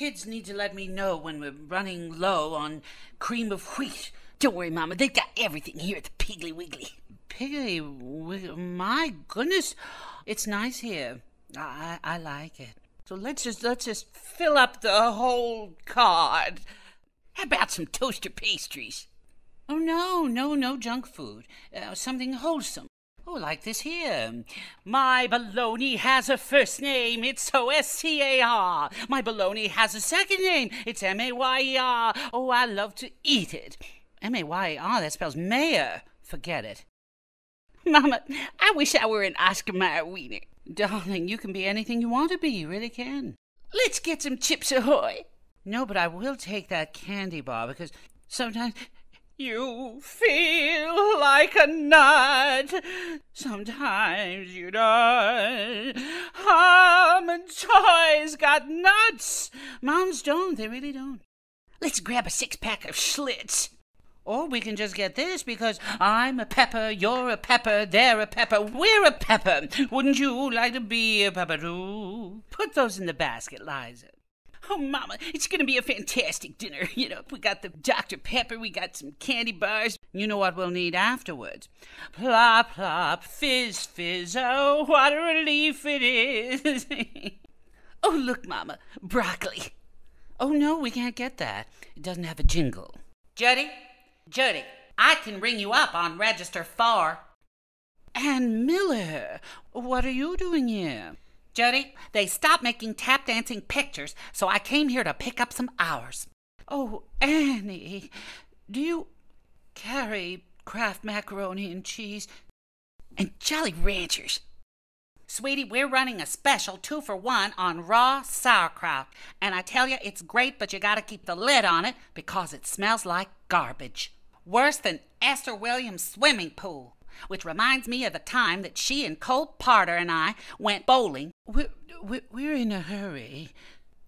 kids need to let me know when we're running low on cream of wheat. Don't worry, Mama. They've got everything here at the Piggly Wiggly. Piggly Wiggly? My goodness, it's nice here. I I like it. So let's just let's just fill up the whole card. How about some toaster pastries? Oh no, no, no junk food. Uh, something wholesome. Oh, like this here. My baloney has a first name. It's O S C A R. My baloney has a second name. It's M A Y E R. Oh, I love to eat it. M A Y E R, that spells mayor. Forget it. Mama, I wish I were an Oscar Mayer wiener. Darling, you can be anything you want to be. You really can. Let's get some Chips Ahoy. No, but I will take that candy bar because sometimes you feel like a nut. Sometimes you don't. Almond Joy's got nuts. Mounds don't. They really don't. Let's grab a six pack of Schlitz. Or we can just get this because I'm a pepper, you're a pepper, they're a pepper, we're a pepper. Wouldn't you like to be a pepper too? Put those in the basket, Liza. Oh, Mama, it's going to be a fantastic dinner. You know, we got the Dr. Pepper, we got some candy bars. You know what we'll need afterwards? Plop, plop, fizz, fizz. Oh, what a relief it is. oh, look, Mama, broccoli. Oh, no, we can't get that. It doesn't have a jingle. Judy, Judy, I can ring you up on register four. Ann Miller, what are you doing here? Judy, they stopped making tap dancing pictures, so I came here to pick up some hours. Oh, Annie, do you carry Kraft macaroni and cheese and Jolly Ranchers? Sweetie, we're running a special two for one on raw sauerkraut. And I tell you, it's great, but you gotta keep the lid on it because it smells like garbage. Worse than Esther Williams' swimming pool. Which reminds me of the time that she and Cole Porter and I went bowling. We're, we're in a hurry.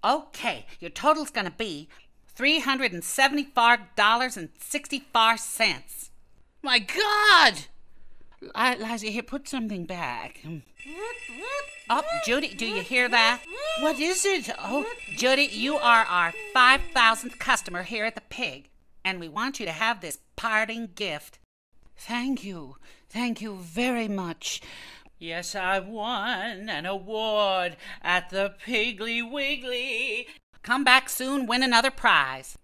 Okay, your total's gonna be $374.64. My God! Liza, here, put something back. Oh, Judy, do you hear that? What is it? Oh, Judy, you are our 5,000th customer here at the Pig, and we want you to have this parting gift. Thank you. Thank you very much. Yes, I won an award at the Piggly Wiggly. Come back soon, win another prize.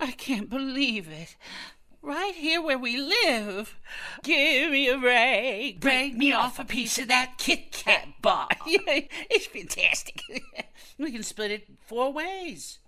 I can't believe it. Right here where we live. Give me a break. Break me off a piece of that Kit Kat bar. it's fantastic. we can split it four ways.